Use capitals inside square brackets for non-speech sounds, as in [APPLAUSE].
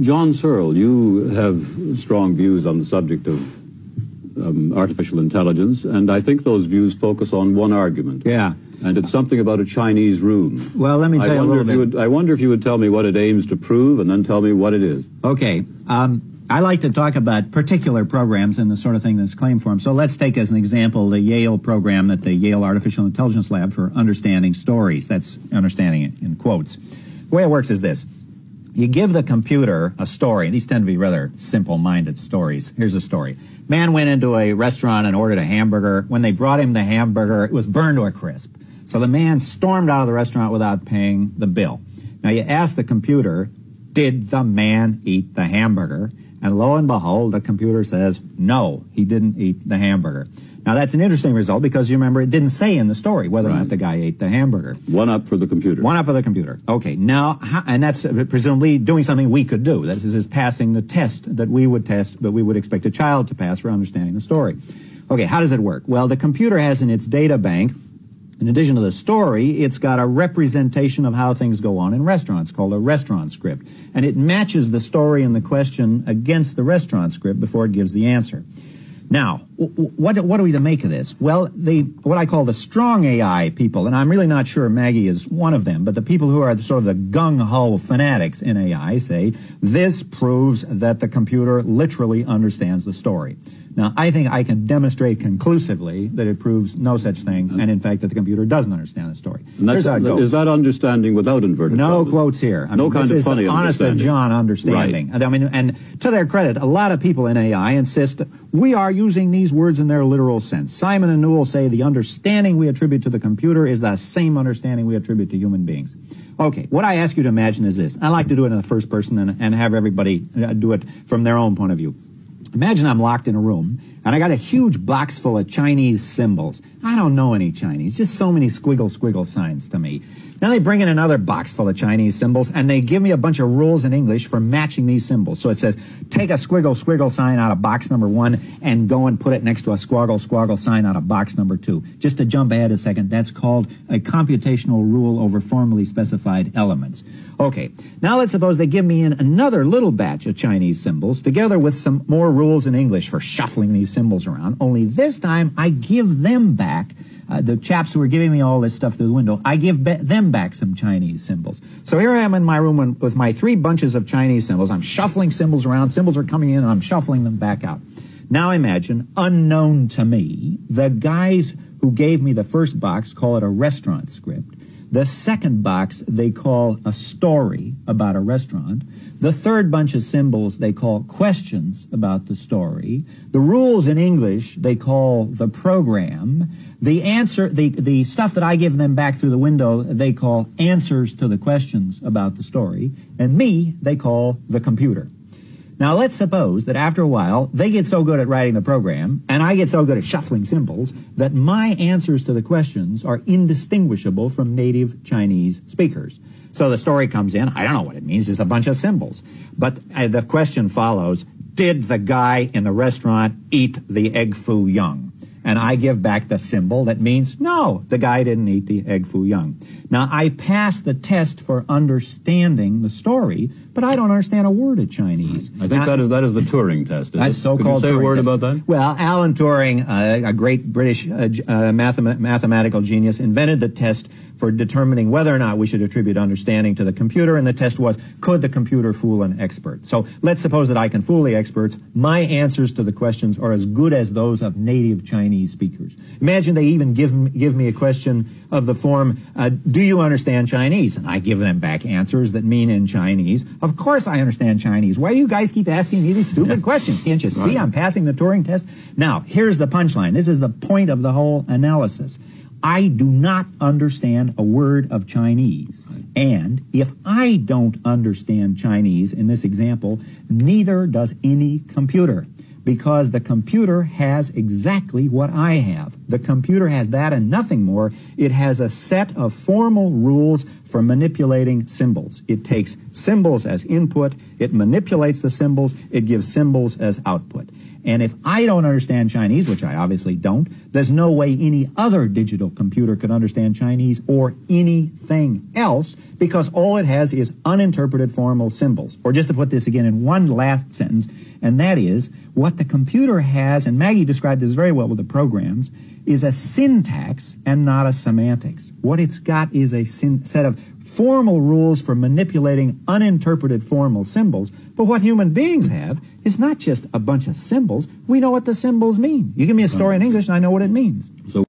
John Searle, you have strong views on the subject of um, artificial intelligence, and I think those views focus on one argument. Yeah. And it's something about a Chinese room. Well, let me tell I you a little if bit. you would, I wonder if you would tell me what it aims to prove, and then tell me what it is. Okay. Um, I like to talk about particular programs and the sort of thing that's claimed for them. So let's take as an example the Yale program that the Yale Artificial Intelligence Lab for understanding stories. That's understanding it in quotes. The way it works is this. You give the computer a story. These tend to be rather simple-minded stories. Here's a story. Man went into a restaurant and ordered a hamburger. When they brought him the hamburger, it was burned to a crisp. So the man stormed out of the restaurant without paying the bill. Now you ask the computer, did the man eat the hamburger? And lo and behold, the computer says, no, he didn't eat the hamburger. Now that's an interesting result because you remember it didn't say in the story whether or not the guy ate the hamburger. One up for the computer. One up for the computer. Okay, now, and that's presumably doing something we could do. That is, is passing the test that we would test, but we would expect a child to pass for understanding the story. Okay, how does it work? Well, the computer has in its data bank, in addition to the story, it's got a representation of how things go on in restaurants called a restaurant script. And it matches the story and the question against the restaurant script before it gives the answer. Now, what, what are we to make of this? Well, the, what I call the strong AI people, and I'm really not sure Maggie is one of them, but the people who are sort of the gung-ho fanatics in AI say this proves that the computer literally understands the story. Now, I think I can demonstrate conclusively that it proves no such thing, and in fact that the computer doesn't understand the story. And Here's that's, how it goes. is that understanding without inverted No commas? quotes here. I no mean, kind this of is funny the honest to understanding. John understanding. I mean, and to their credit, a lot of people in AI insist that we are using these words in their literal sense. Simon and Newell say the understanding we attribute to the computer is the same understanding we attribute to human beings. Okay, what I ask you to imagine is this. I like to do it in the first person and, and have everybody uh, do it from their own point of view. Imagine I'm locked in a room and I got a huge box full of Chinese symbols. I don't know any Chinese, just so many squiggle squiggle signs to me. Now they bring in another box full of Chinese symbols and they give me a bunch of rules in English for matching these symbols. So it says, take a squiggle squiggle sign out of box number one and go and put it next to a squoggle squoggle sign out of box number two. Just to jump ahead a second, that's called a computational rule over formally specified elements. Okay, now let's suppose they give me in another little batch of Chinese symbols together with some more rules in English for shuffling these symbols around, only this time I give them back uh, the chaps who are giving me all this stuff through the window, I give ba- them back some Chinese symbols. So here I am in my room when, with my three bunches of Chinese symbols. I'm shuffling symbols around. Symbols are coming in and I'm shuffling them back out. Now imagine, unknown to me, the guys who gave me the first box call it a restaurant script. The second box they call a story about a restaurant. The third bunch of symbols they call questions about the story. The rules in English they call the program. The answer, the, the stuff that I give them back through the window they call answers to the questions about the story. And me they call the computer. Now let's suppose that after a while they get so good at writing the program and I get so good at shuffling symbols that my answers to the questions are indistinguishable from native Chinese speakers. So the story comes in, I don't know what it means, it's a bunch of symbols. But uh, the question follows, did the guy in the restaurant eat the egg foo young? And I give back the symbol that means no, the guy didn't eat the egg foo young. Now I pass the test for understanding the story, but I don't understand a word of Chinese. I think Now- that is that is the Turing test. is that's so-called say Turing a word test. about that? Well, Alan Turing, uh, a great British uh, uh, mathema- mathematical genius, invented the test for determining whether or not we should attribute understanding to the computer, and the test was, could the computer fool an expert? So let's suppose that I can fool the experts. My answers to the questions are as good as those of native Chinese speakers. Imagine they even give, give me a question of the form, uh, do you understand Chinese? And I give them back answers that mean in Chinese. Of course I understand Chinese. Why do you guys keep asking me these stupid [LAUGHS] questions? Can't you see I'm passing the Turing test? Now, here's the punchline. This is the point of the whole analysis. I do not understand a word of Chinese. And if I don't understand Chinese in this example, neither does any computer. Because the computer has exactly what I have. The computer has that and nothing more. It has a set of formal rules for manipulating symbols. It takes symbols as input, it manipulates the symbols, it gives symbols as output. And if I don't understand Chinese, which I obviously don't, there's no way any other digital computer could understand Chinese or anything else because all it has is uninterpreted formal symbols. Or just to put this again in one last sentence, and that is what the computer has, and Maggie described this very well with the programs, is a syntax and not a semantics. What it's got is a set of formal rules for manipulating uninterpreted formal symbols. But what human beings have is not just a bunch of symbols. We know what the symbols mean. You give me a story in English and I know what it means. So